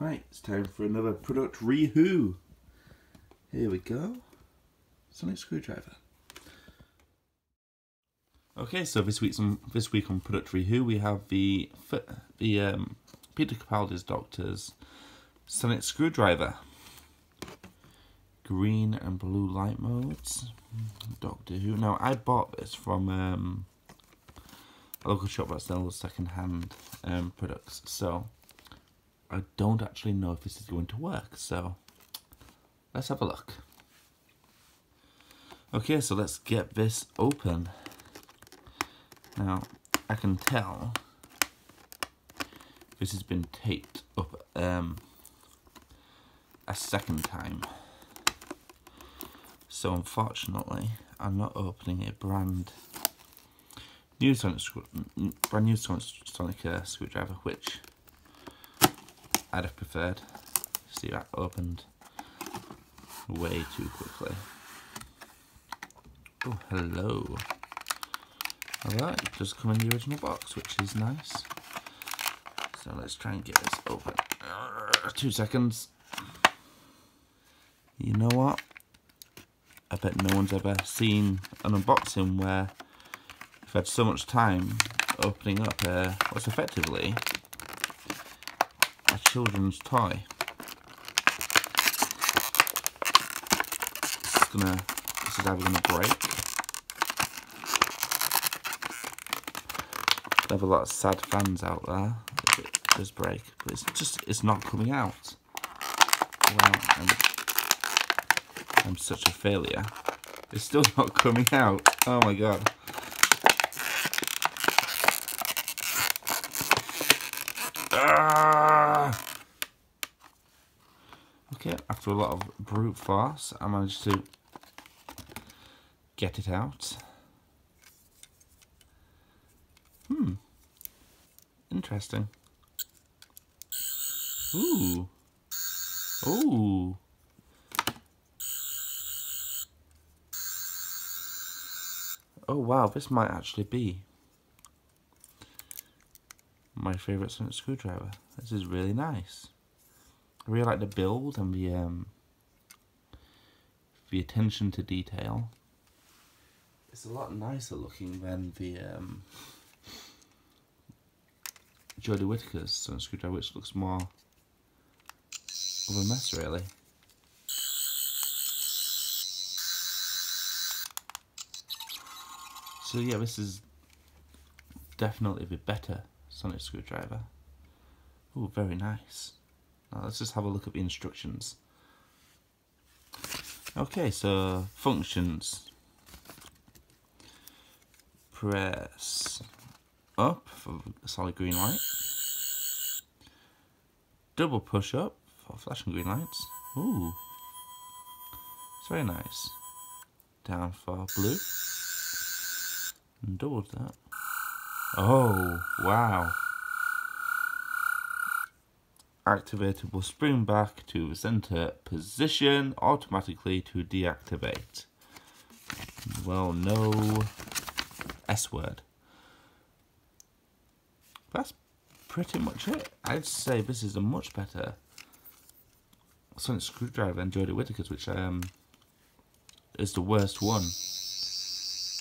Right, it's time for another product review. Here we go. Sonic screwdriver. Okay, so this week's on this week on product review we have the the um, Peter Capaldi's Doctor's Sonic screwdriver. Green and blue light modes. Doctor Who. Now I bought this from um, a local shop that sells second-hand um, products. So I don't actually know if this is going to work, so let's have a look. Okay, so let's get this open. Now, I can tell this has been taped up um, a second time. So unfortunately, I'm not opening a brand new Sonic, brand new Sonic, Sonic uh, screwdriver, which I'd have preferred. See that opened way too quickly. Oh, hello. Alright, it does come in the original box, which is nice. So let's try and get this open. Uh, two seconds. You know what? I bet no one's ever seen an unboxing where I've had so much time opening up uh, what's effectively children's toy. It's gonna, this is either gonna break. Have a lot of sad fans out there if it does break, but it's just, it's not coming out. Wow, I'm, I'm such a failure. It's still not coming out. Oh my god. Ah! After a lot of brute force, I managed to get it out. Hmm. Interesting. Ooh. Ooh. Oh wow, this might actually be my favourite screwdriver. This is really nice. I really like the build and the um, the attention to detail. It's a lot nicer looking than the um, Jodie Whittaker's screwdriver, which looks more of a mess, really. So yeah, this is definitely the better Sonic screwdriver. Oh, very nice. Now let's just have a look at the instructions. Okay, so functions. Press up for solid green light. Double push up for flashing green lights. Ooh. It's very nice. Down for blue. And double that. Oh, wow activator will spring back to the center position automatically to deactivate. Well, no S word. That's pretty much it. I'd say this is a much better Sonic Screwdriver than Jodie Whittaker's, which um, is the worst one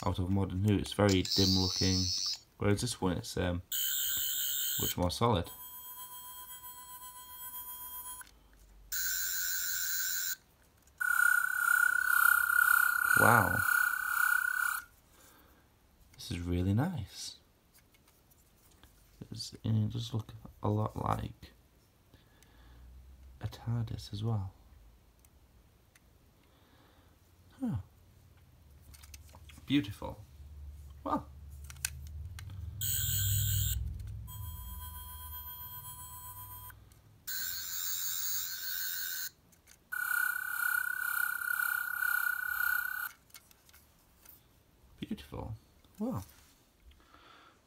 out of Modern Who. It's very dim looking, whereas this one is um, much more solid. Wow. This is really nice. It's, it does look a lot like a TARDIS as well. Huh. Beautiful. Well, Beautiful. Well.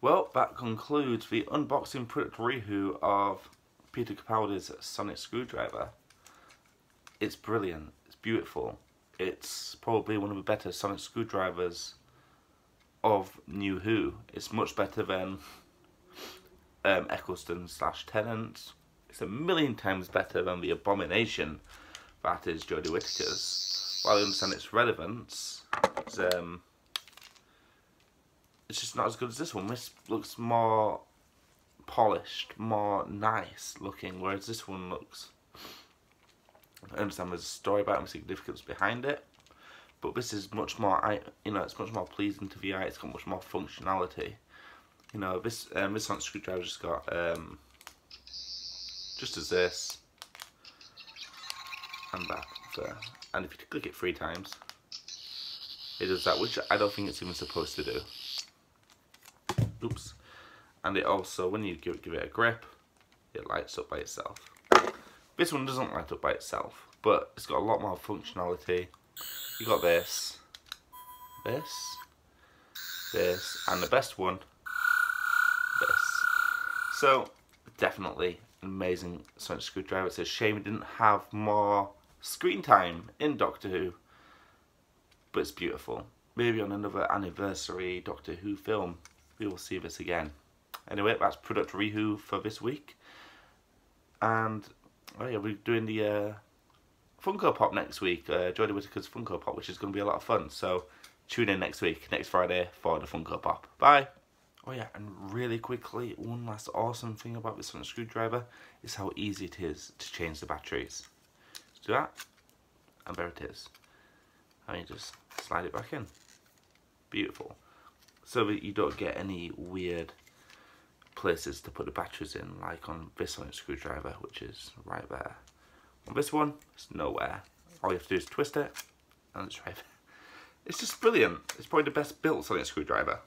Well, that concludes the unboxing product review of Peter Capaldi's Sonic Screwdriver. It's brilliant. It's beautiful. It's probably one of the better Sonic Screwdrivers of New Who. It's much better than um, Eccleston slash Tennant. It's a million times better than the abomination that is Jodie Whittaker's. While I understand its relevance, it's, um, it's just not as good as this one. This looks more polished, more nice looking, whereas this one looks. I understand there's a story about and significance behind it, but this is much more, you know, it's much more pleasing to the eye. It's got much more functionality. You know, this um, this on screwdriver just got um, just as this and that there, and if you click it three times, it does that, which I don't think it's even supposed to do. Oops. And it also, when you give, give it a grip, it lights up by itself. This one doesn't light up by itself, but it's got a lot more functionality. You got this, this, this, and the best one, this. So, definitely amazing sonic screwdriver. It's a shame it didn't have more screen time in Doctor Who, but it's beautiful. Maybe on another anniversary Doctor Who film, we will see this again. Anyway, that's Product ReWho for this week. And, oh yeah, we're doing the uh, Funko Pop next week, uh, Jodie Whittaker's Funko Pop, which is going to be a lot of fun. So, tune in next week, next Friday, for the Funko Pop. Bye! Oh yeah, and really quickly, one last awesome thing about this sonic screwdriver is how easy it is to change the batteries. do that, and there it is. And you just slide it back in. Beautiful. So that you don't get any weird places to put the batteries in, like on this sonic screwdriver, which is right there. On this one, it's nowhere. All you have to do is twist it, and it's right there. It's just brilliant. It's probably the best built sonic screwdriver.